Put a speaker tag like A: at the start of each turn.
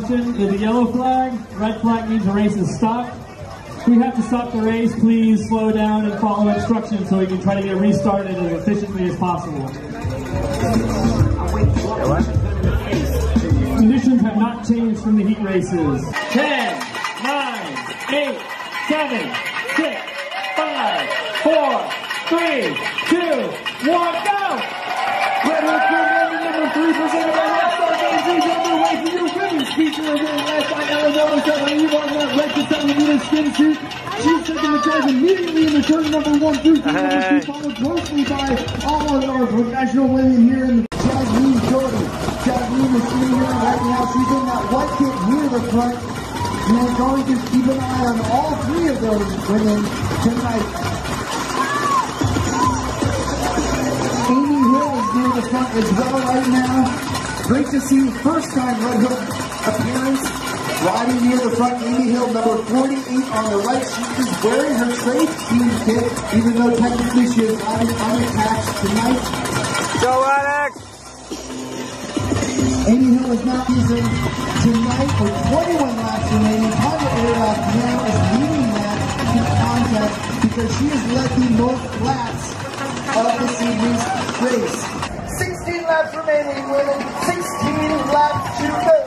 A: caution is a yellow flag. Red flag means the race is stopped. We have to stop the race, please slow down and follow instructions so we can try to get restarted as efficiently as possible. Conditions have not changed from the heat races. 10, 9, 8, 7, 6, 5, 4, 3, 2, 1, go! Red Hook Green number 3 presented by Rockstar Games. These underway for your women's feature by Arizona 7. Eve that red to 7 skin suit. She's taking the charge immediately in the turn number 1 through turn number 2, followed closely by all of our professional women here in the Jasmine Jordan. Jasmine is sitting here right now. She's in that white kit near the front. And we're going to keep an eye on all three of those women tonight. Amy Hill is near the front as well right now. Great to see first time Red Hook appearance. Riding near the front, Amy Hill, number 48 on the right. She is wearing her trade team kit, even though technically she is riding unattached tonight.
B: Go, Alex!
A: Amy Hill is not using tonight for 21 laps remaining. Tanya Airlock now is leading that in contest because she has led the most laps of this evening's race. 16 laps remaining with 16 laps to go.